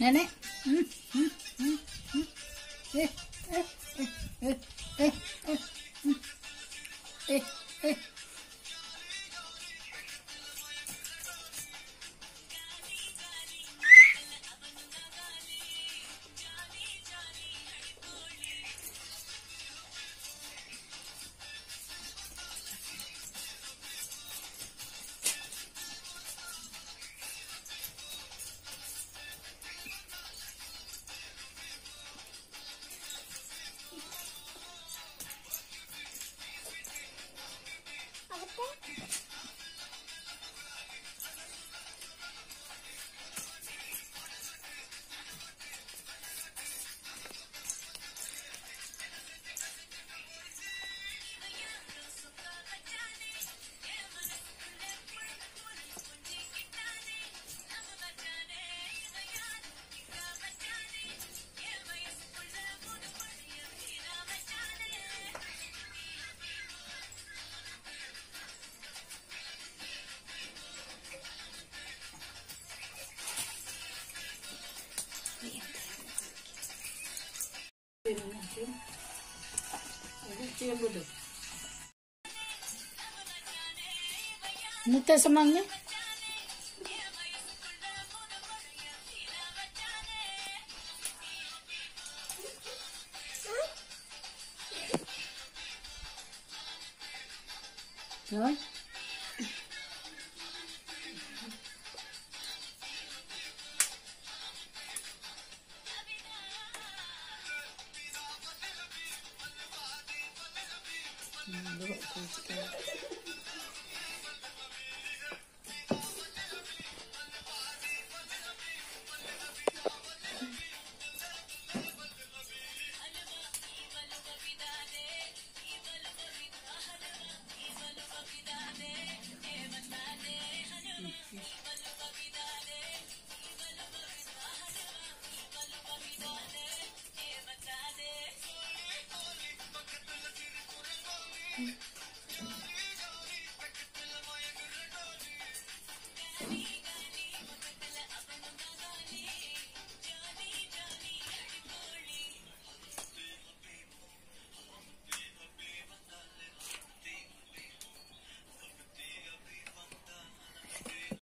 ねね。うん、うん、うん、うん。え、え。Nute semangnya? Yeah. Look at